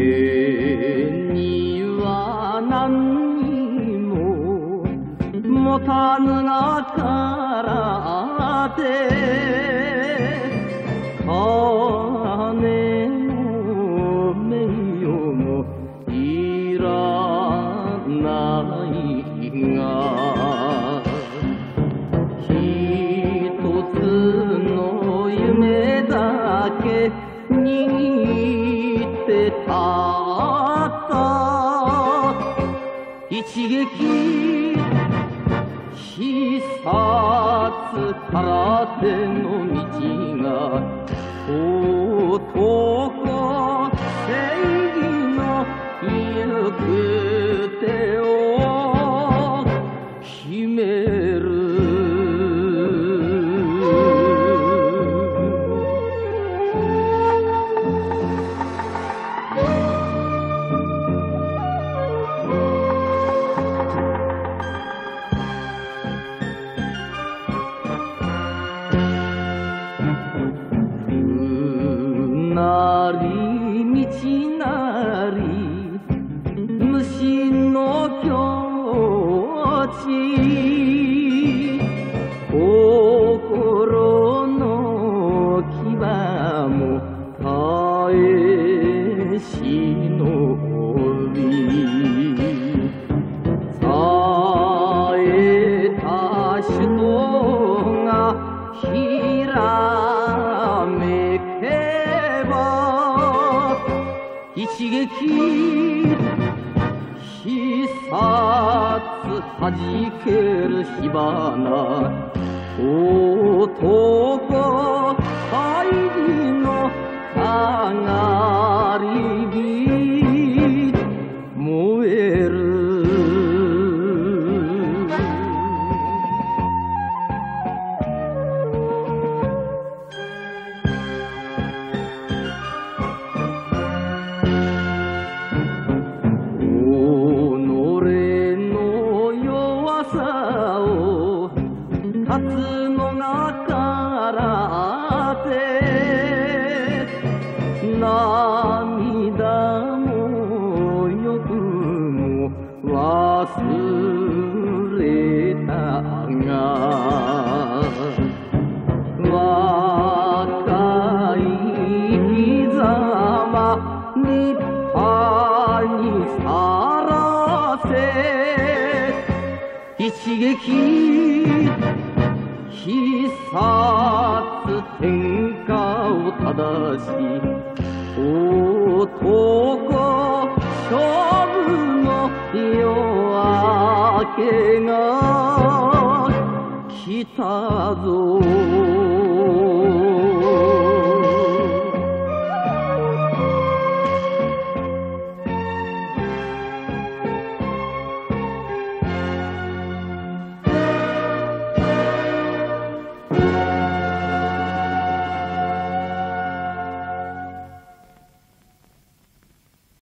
手には何も持たぬなからで金一撃必殺空手の道がなり道なり虫の境地。心の牙も耐えしの一撃必殺はじける火花。男帰りの上がり火。忘れたが若いざま立派にさらせ一撃必殺天下を正し男けが来たぞ。